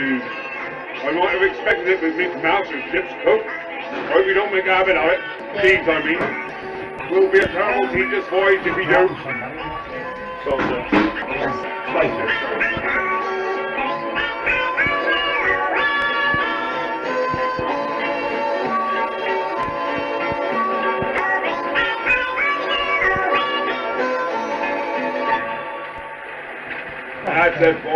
please. I might have expected it with Mick Mouse and ship's cook. Hope you don't make a habit of it. Thieves, I mean. Will be a terrible tedious voyage if we don't. So, sir. Thank you.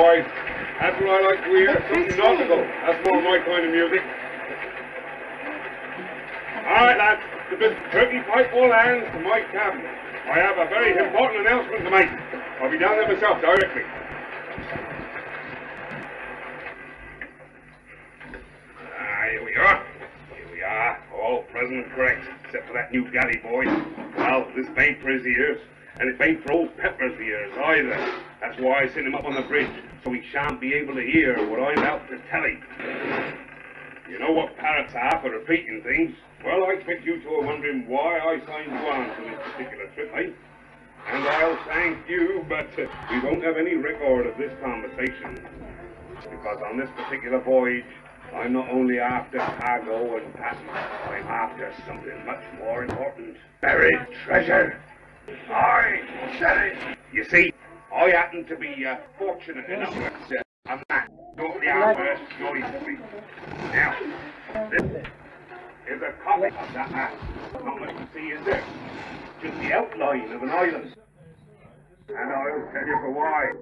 That's it, boy. That's what I like to hear. Something nautical. That's more my kind of music. All right, lads. The big turkey pipe all hands to my cabin. I have a very important announcement to make. I'll be down there myself directly. Ah, here we are. Here we are. All present and correct, except for that new galley boy. Well, this ain't for his ears. And it ain't for old Pepper's ears either. That's why I sent him up on the bridge, so he shan't be able to hear what I'm out to tell him. You know what parrots are for repeating things? Well, I expect you two are wondering why I signed you on to this particular trip, eh? And I'll thank you, but uh, we won't have any record of this conversation. Because on this particular voyage, I'm not only after cargo and patent, I'm after something much more important. Buried treasure. You see, I happen to be uh, fortunate enough to uh, shortly after joined me. Now, this is a copy of that map. Not much to see, is there? Just the outline of an island. And I'll tell you for why.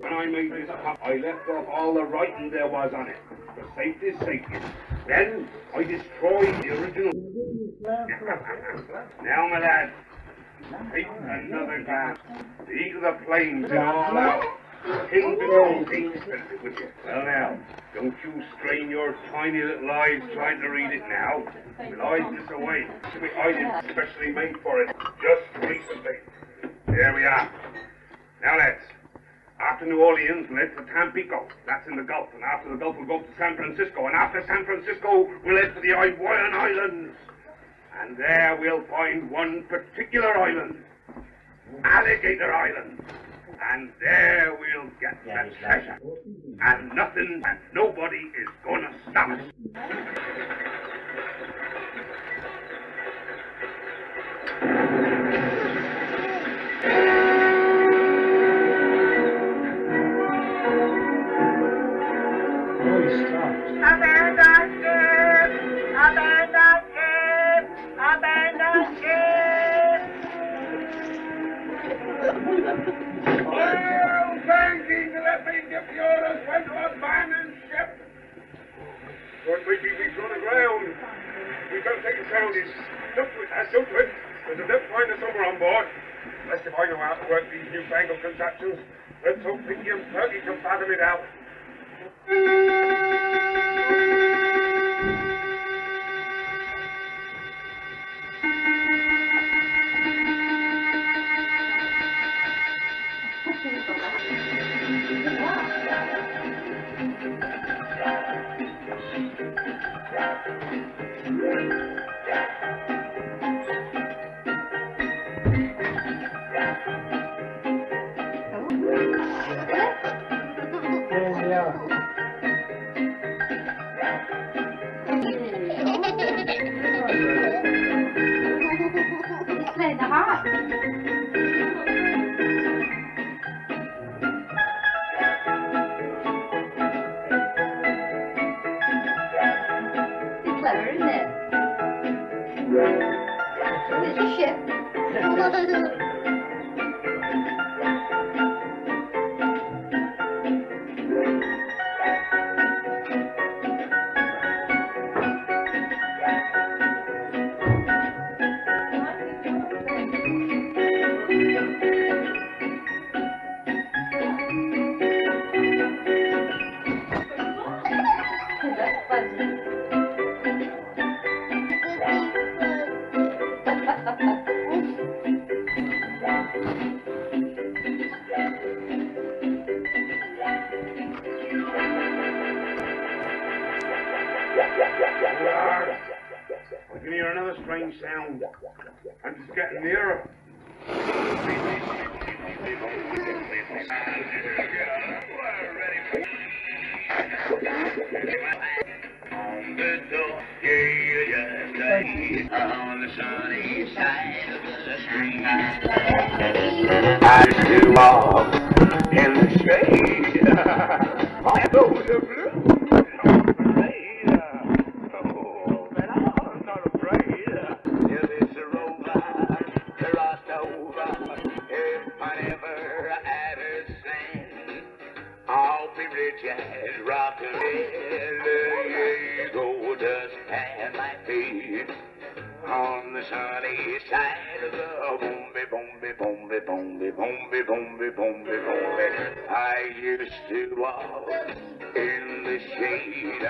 When I made this map, I left off all the writing there was on it. For safety's sake. Then I destroyed the original. now, my lad, another glance. The eagle the plains is all out. King Bill Kingston with you. Well now, don't you strain your tiny little eyes trying to read it now. With eyes this away. I did specially made for it just recently. There we are. Now let's. After New Orleans, we'll head for Tampico. That's in the Gulf. And after the Gulf, we'll go up to San Francisco. And after San Francisco, we'll head for the Hawaiian Islands. And there we'll find one particular island. Alligator Island. And there we'll get that treasure. And nothing and nobody is gonna stop us. depth on board. Lest if I know how to work these newfangled contraptions, let's hope Pinky and Perky can fathom it out. Play strange sound. I'm just getting nearer. On the door, on the sunny side of the street. I used walk. I'll be rock and roll. Yeah, go dust at my feet on the sunny side of the boomby, boomby, boomby, boomby, boomby, boomby, boomby, boomby. I used to walk in the shade.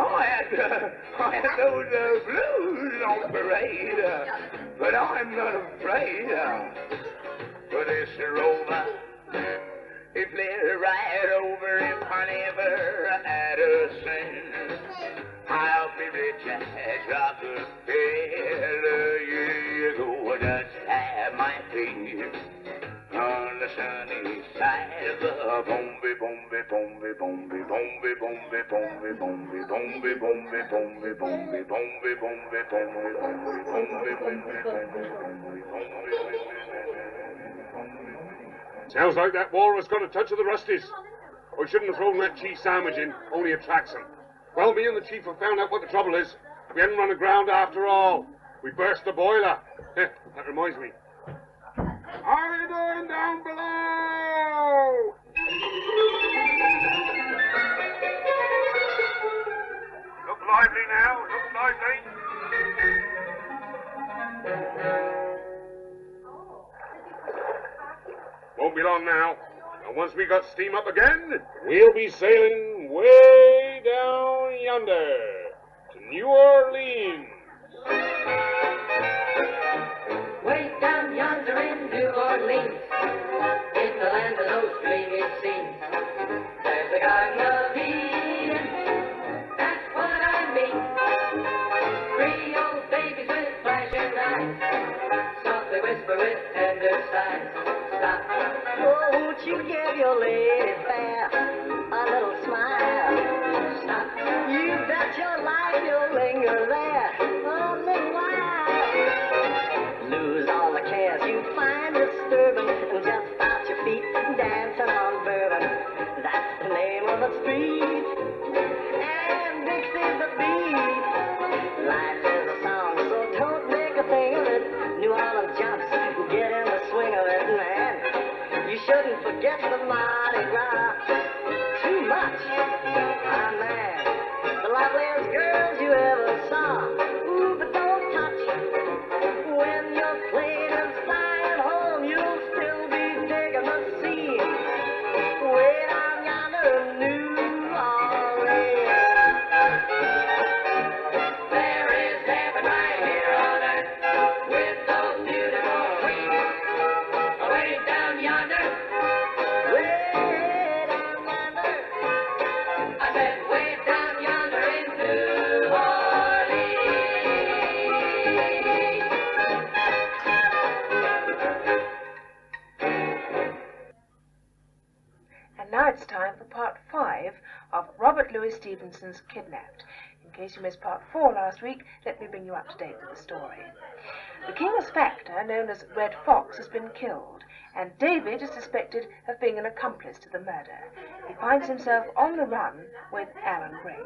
I had, uh, I had those uh, blues on parade, but I'm not afraid. Uh, for this rover, it flew right over if I never had a sin. I'll be rich as Rockefeller. You go just have my feet on the sunny side of the boomby, boomby, boomby, boomby, boomby, boomby, boomby, boomby, boomby, boomby, boomby, boomby, boomby, boomby, boomby, boomby, boomby, boomby, boomby. Sounds like that walrus got a touch of the rusties. I shouldn't have thrown that cheese sandwich in, only attracts them. Well, me and the chief have found out what the trouble is. We hadn't run aground after all. We burst the boiler. That reminds me. How are you doing down below? Look lively now, look lively. Won't be long now. And once we got steam up again, we'll be sailing way down yonder to New Orleans. Now it's time for part five of Robert Louis Stevenson's Kidnapped. In case you missed part four last week, let me bring you up to date with the story. The King's Factor, known as Red Fox, has been killed, and David is suspected of being an accomplice to the murder. He finds himself on the run with Alan Breck.